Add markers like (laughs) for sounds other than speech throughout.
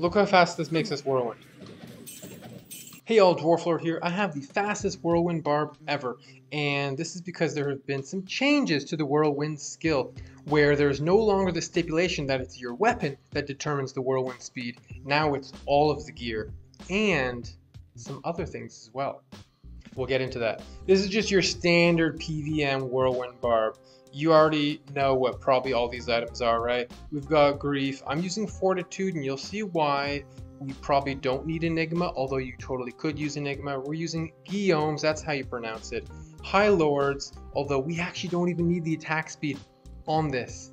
Look how fast this makes us whirlwind. Hey all, Dwarflord here. I have the fastest whirlwind barb ever, and this is because there have been some changes to the whirlwind skill, where there's no longer the stipulation that it's your weapon that determines the whirlwind speed. Now it's all of the gear, and some other things as well. We'll get into that. This is just your standard PVM whirlwind barb. You already know what probably all these items are, right? We've got Grief. I'm using Fortitude, and you'll see why we probably don't need Enigma, although you totally could use Enigma. We're using Guillaume's, that's how you pronounce it. Highlord's, although we actually don't even need the attack speed on this.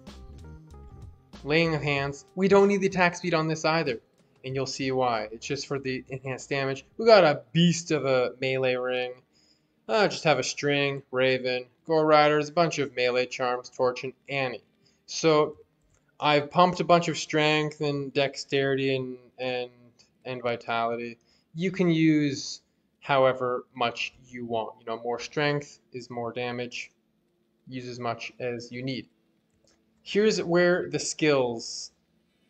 Laying of Hands, we don't need the attack speed on this either. And you'll see why. It's just for the enhanced damage. We got a beast of a melee ring. Uh, just have a string, Raven, Gore Riders, a bunch of melee charms, Torch, and Anni. So I've pumped a bunch of strength and dexterity and and and vitality. You can use however much you want. You know, more strength is more damage. Use as much as you need. Here's where the skills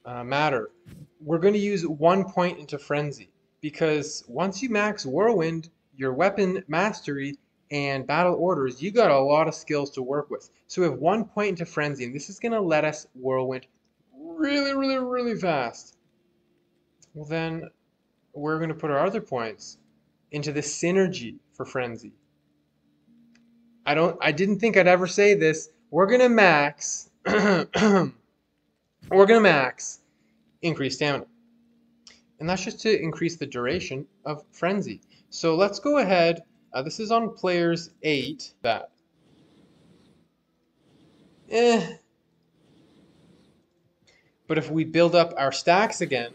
uh, matter. We're going to use one point into frenzy because once you max whirlwind, your weapon mastery and battle orders, you got a lot of skills to work with. So we have one point into frenzy, and this is going to let us whirlwind really, really, really fast. Well, then we're going to put our other points into the synergy for frenzy. I don't. I didn't think I'd ever say this. We're going to max. (clears throat) we're going to max increase stamina. And that's just to increase the duration of frenzy. So let's go ahead. Uh, this is on players 8. That. Eh, but if we build up our stacks again,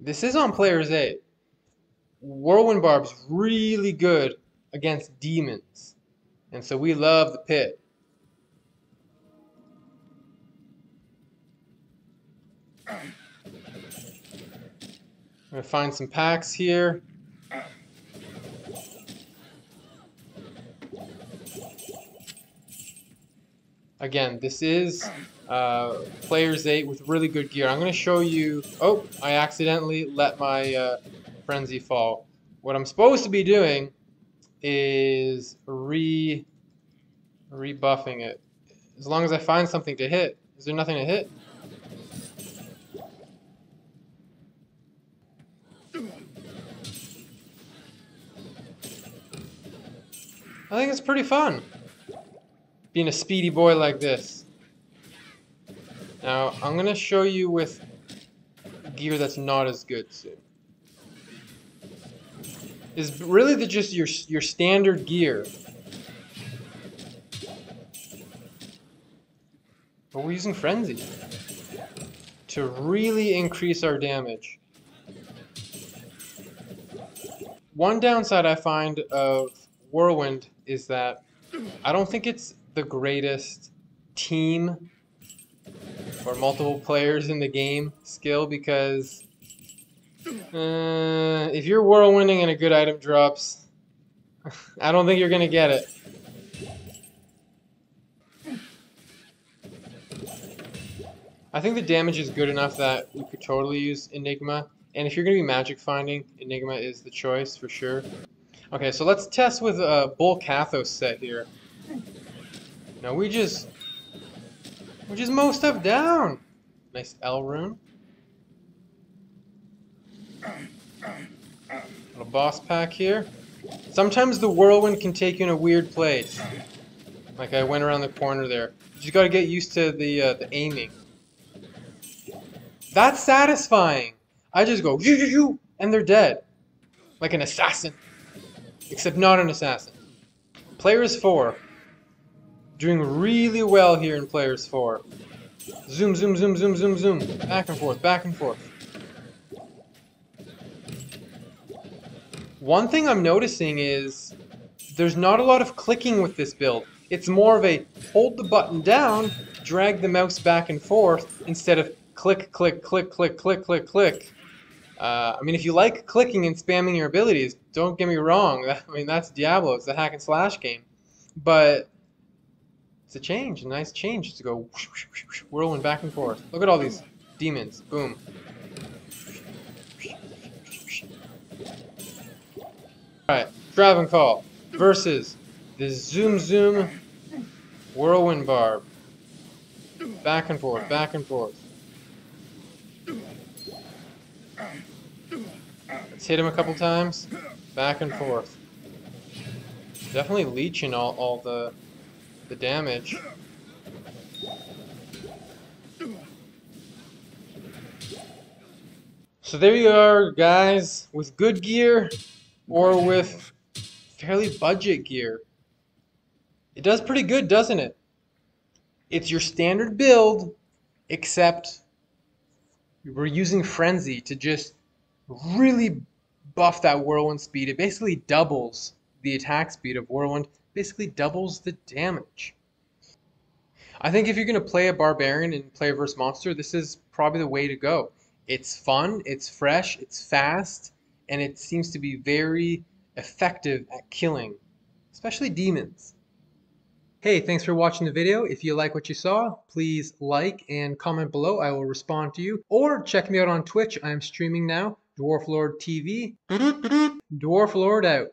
this is on players 8. Whirlwind Barb's really good against demons. And so we love the pit. I'm going to find some packs here. Again, this is uh, Players 8 with really good gear. I'm going to show you... Oh, I accidentally let my uh, Frenzy fall. What I'm supposed to be doing is re rebuffing it. As long as I find something to hit. Is there nothing to hit? I think it's pretty fun being a speedy boy like this. Now, I'm going to show you with gear that's not as good soon. Is really the, just your, your standard gear. But we're using Frenzy to really increase our damage. One downside I find of Whirlwind is that I don't think it's the greatest team or multiple players in the game skill because uh, if you're whirlwinding and a good item drops, (laughs) I don't think you're going to get it. I think the damage is good enough that you could totally use Enigma. And if you're going to be magic finding, Enigma is the choice for sure. Okay, so let's test with a Bul-Kathos set here. Now we just... We just mow stuff down! Nice L rune. Little boss pack here. Sometimes the whirlwind can take you in a weird place. Like I went around the corner there. You just gotta get used to the, uh, the aiming. That's satisfying! I just go, shoo, shoo, shoo, and they're dead. Like an assassin. Except not an assassin. Players 4. Doing really well here in Players 4. Zoom, zoom, zoom, zoom, zoom, zoom. Back and forth, back and forth. One thing I'm noticing is there's not a lot of clicking with this build. It's more of a hold the button down, drag the mouse back and forth, instead of click, click, click, click, click, click, click. Uh, I mean, if you like clicking and spamming your abilities, don't get me wrong. (laughs) I mean, that's Diablo. It's a hack and slash game. But It's a change, a nice change to go whirling back and forth. Look at all these demons. Boom. Alright, Call versus the Zoom Zoom Whirlwind Barb. Back and forth, back and forth. Let's hit him a couple times. Back and forth. Definitely leeching all, all the the damage. So there you are, guys, with good gear or with fairly budget gear. It does pretty good, doesn't it? It's your standard build, except we're using Frenzy to just really buff that Whirlwind speed. It basically doubles the attack speed of Whirlwind, basically doubles the damage. I think if you're going to play a Barbarian and play a verse monster, this is probably the way to go. It's fun, it's fresh, it's fast, and it seems to be very effective at killing, especially demons. Hey, thanks for watching the video. If you like what you saw, please like and comment below. I will respond to you. Or check me out on Twitch. I'm streaming now. Dwarf Lord TV. Dwarf Lord out.